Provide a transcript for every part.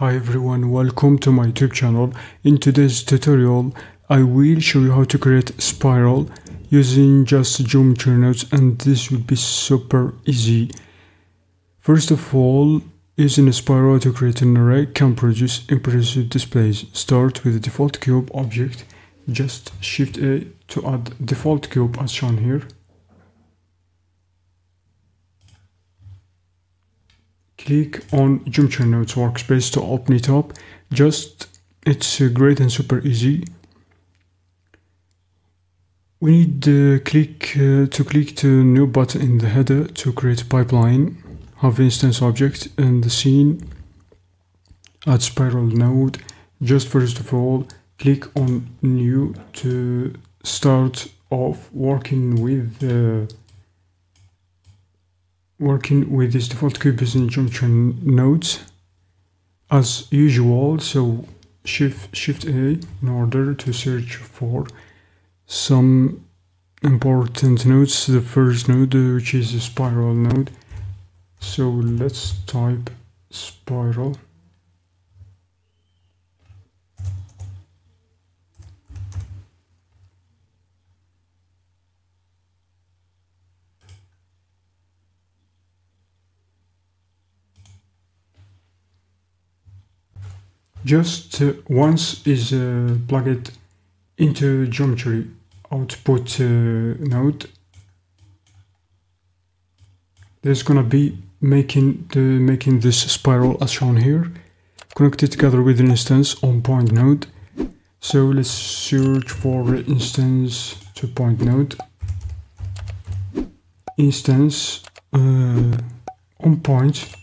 Hi everyone, welcome to my YouTube channel. In today's tutorial, I will show you how to create spiral using just geometry nodes and this will be super easy. First of all, using a spiral to create an array can produce impressive displays. Start with the default cube object, just shift A to add default cube as shown here. Click on Geometry Nodes workspace to open it up. Just, it's uh, great and super easy. We need uh, click uh, to click the new button in the header to create a pipeline, have instance object and the scene, add spiral node. Just first of all, click on new to start off working with uh, working with this default and geometry nodes as usual so shift shift a in order to search for some important nodes. The first node which is a spiral node. So let's type spiral just uh, once is uh, plugged into geometry output uh, node there's gonna be making the making this spiral as shown here connected together with an instance on point node. So let's search for instance to point node. Instance uh, on point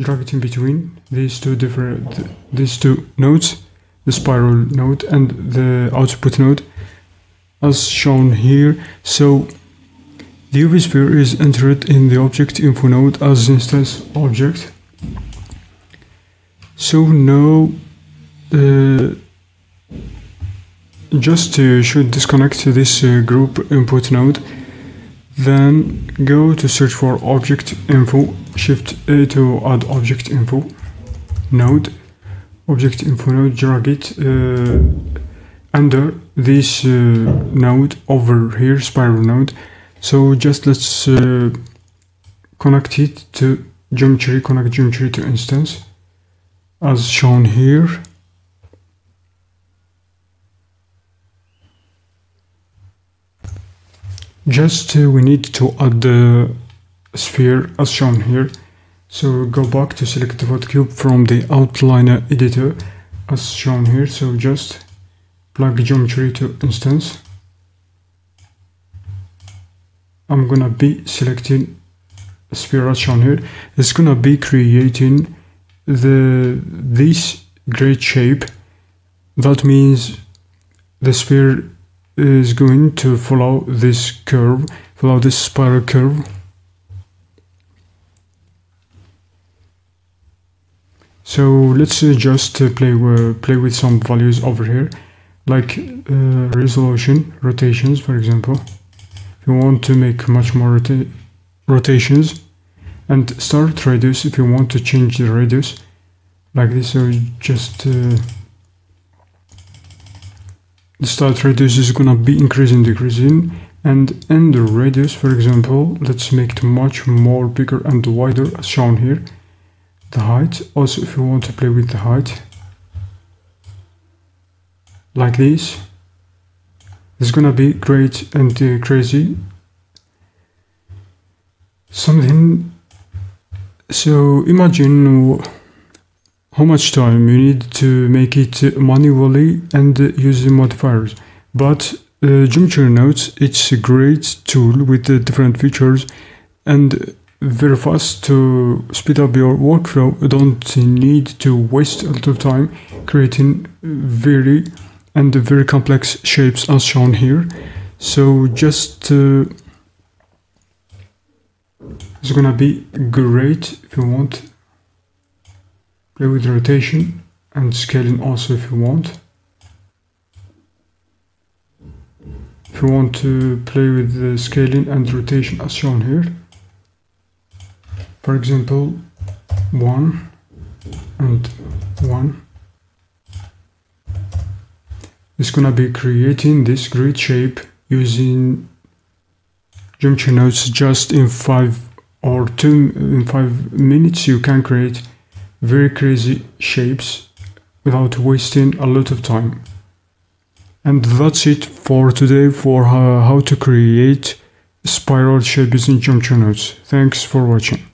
drag it in between these two different these two nodes the spiral node and the output node as shown here. So the UV sphere is entered in the object info node as instance object. So now uh, just uh, should disconnect this uh, group input node then go to search for object info, shift A to add object info node, object info node, drag it uh, under this uh, node over here, spiral node. So just let's uh, connect it to geometry, connect geometry to instance as shown here. Just uh, we need to add the sphere as shown here. So go back to select the cube from the outliner editor as shown here. So just plug geometry to instance. I'm gonna be selecting sphere as shown here. It's gonna be creating the this great shape. That means the sphere is going to follow this curve, follow this spiral curve. So let's just uh, play uh, play with some values over here, like uh, resolution, rotations, for example. If you want to make much more rota rotations, and start radius if you want to change the radius, like this. So just uh, the start radius is gonna be increasing decreasing and the radius for example let's make it much more bigger and wider as shown here. The height also if you want to play with the height like this it's gonna be great and uh, crazy. Something so imagine how much time you need to make it manually and using modifiers. But uh, Nodes, it's a great tool with the different features and very fast to speed up your workflow. You don't need to waste a lot of time creating very and very complex shapes as shown here. So just uh, it's gonna be great if you want play with rotation and scaling also if you want. If you want to play with the scaling and rotation as shown here, for example, 1 and one is gonna be creating this grid shape using geometry nodes just in five or two in five minutes you can create very crazy shapes without wasting a lot of time. And that's it for today for uh, how to create spiral shape using geometry nodes thanks for watching